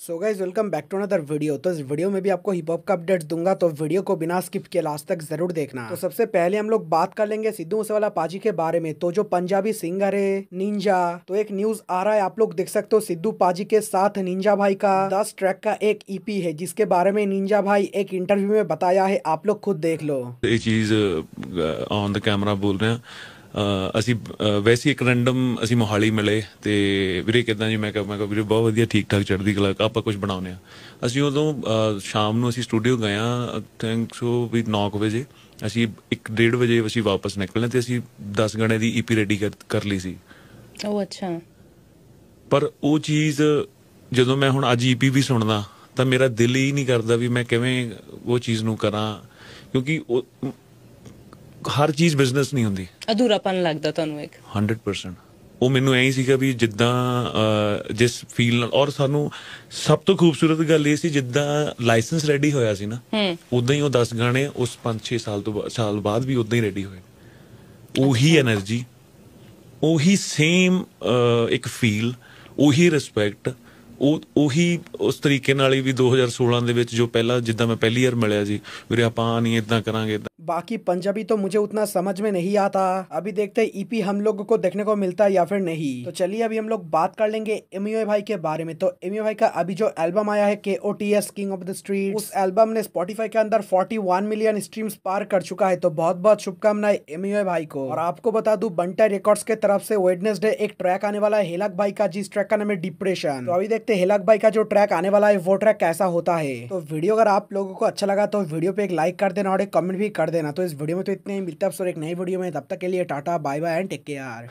So guys welcome back to another video तो इस video में भी आपको हिप हॉप का अपडेट्स दूँगा तो वीडियो को बिना स्किप के लास्ट तक ज़रूर देखना। तो सबसे पहले हम लोग बात कर लेंगे सिद्धू मूसेवाला पाजी के बारे में। तो जो पंजाबी सिंगर है निंजा तो एक न्यूज़ आ रहा है, आप लोग देख सकते हो सिद्धू पाजी के साथ निंजा भाई का दस ट्रैक का एक ईपी है, जिसके बारे में निंजा भाई एक इंटरव्यू में बताया है, आप लोग खुद देख लो। ये चीज़ ऑन द कैमरा बोल रहे हैं। ਅਸੀਂ ਵੈਸੇ ਇੱਕ ਰੈਂਡਮ ਅਸੀਂ ਮੋਹਾਲੀ ਮਿਲੇ ਤੇ ਵੀਰੇ ਕਿਦਾਂ ਜੀ ਮੈਂ ਕਿਹਾ ਮੈਂ ਕਿਹਾ ਵੀਰੇ ਬਹੁਤ ਵਧੀਆ ਠੀਕ ਠਾਕ ਚੜ੍ਹਦੀ ਕਲਾ ਆਪਾਂ ਕੁਝ ਬਣਾਉਨੇ ਆ ਅਸੀਂ ਉਦੋਂ ਸ਼ਾਮ ਨੂੰ ਅਸੀਂ ਸਟੂਡੀਓ ਗਏ ਆ ਥੈਂਕ ਸੋ ਵੀ 9 ਕੁ ਵਜੇ। ਅਸੀਂ 1:30 ਵਜੇ ਅਸੀਂ ਵਾਪਸ ਨਿਕਲਨੇ ਤੇ ਅਸੀਂ 10 ਗਾਣੇ ਦੀ ਈਪੀ ਰੈਡੀ ਕਰ ਲਈ ਸੀ। ਉਹ ਅੱਛਾ। ਪਰ ਉਹ ਚੀਜ਼ ਜਦੋਂ ਮੈਂ ਹੁਣ ਅੱਜ ਈਪੀ ਵੀ ਸੁਣਦਾ ਤਾਂ ਮੇਰਾ ਦਿਲ ਹੀ ਨਹੀਂ ਕਰਦਾ ਵੀ ਮੈਂ ਕਿਵੇਂ ਉਹ ਚੀਜ਼ ਨੂੰ ਕਰਾਂ। ਕਿਉਂਕਿ ਉਹ ਹਰ ਚੀਜ਼ ਬਿਜ਼ਨਸ ਨਹੀਂ ਹੁੰਦੀ। ਅਧੂਰਾਪਨ ਲੱਗਦਾ ਤੁਹਾਨੂੰ ਇੱਕ। 100% ਉਹ ਮੈਨੂੰ ਐਂ ਸੀਗਾ ਵੀ ਜਿੱਦਾਂ ਜਿਸ ਫੀਲ ਨਾਲ ਔਰ ਸਾਨੂੰ ਸਭ ਤੋਂ ਖੂਬਸੂਰਤ ਗੱਲ ਇਹ ਸੀ ਜਿੱਦਾਂ ਲਾਇਸੈਂਸ ਰੈਡੀ ਹੋਇਆ ਸੀ ਨਾ ਉਦਾਂ ਹੀ ਉਹ 10 ਗਾਣੇ ਉਸ 5-6 ਸਾਲ ਤੋਂ ਸਾਲ ਬਾਅਦ ਵੀ ਉਦਾਂ ਹੀ ਰੈਡੀ ਹੋਏ। ਉਹੀ એનર્ਜੀ ਉਹੀ ਸੇਮ ਇੱਕ ਫੀਲ ਉਹੀ ਰਿਸਪੈਕਟ ਉਹ ਉਹੀ ਉਸ ਤਰੀਕੇ ਨਾਲ ਹੀ ਵੀ 2016 ਦੇ ਵਿੱਚ ਜੋ ਪਹਿਲਾਂ ਜਿੱਦਾਂ ਮੈਂ ਪਹਿਲੀ ਵਾਰ ਮਿਲਿਆ ਸੀ ਵੀਰੇ ਆਪਾਂ ਨਹੀਂ ਇਦਾਂ ਕਰਾਂਗੇ ਏਦਾਂ बाकी पंजाबी तो मुझे उतना समझ में नहीं आता अभी देखते हैं ईपी हम लोगों को देखने को मिलता है या फिर नहीं तो चलिए अभी हम लोग बात कर लेंगे एमयू भाई के बारे में तो एमयू भाई का अभी जो एल्बम आया है K O T S King of the Street उस एल्बम ने स्पॉटिफाई के अंदर 41 मिलियन स्ट्रीम्स पार कर चुका है तो बहुत बहुत शुभकामनाएं एमयू भाई को और आपको बता दूं बंटा रिकॉर्ड्स के तरफ से वेडनेसडे एक ट्रैक आने वाला है हेलक भाई का जिस ट्रैक का नाम है डिप्रेशन तो अभी देखते हैं, हिलक भाई का जो ट्रैक आने वाला है, वो ट्रैक कैसा होता है। तो वीडियो अगर आप लोगों को अच्छा लगा तो वीडियो पे एक लाइक कर देना और एक कमेंट भी कर देना। तो इस वीडियो में तो इतने ही, मिलते हैं एक नई वीडियो में, तब तक के लिए tata bye bye and take care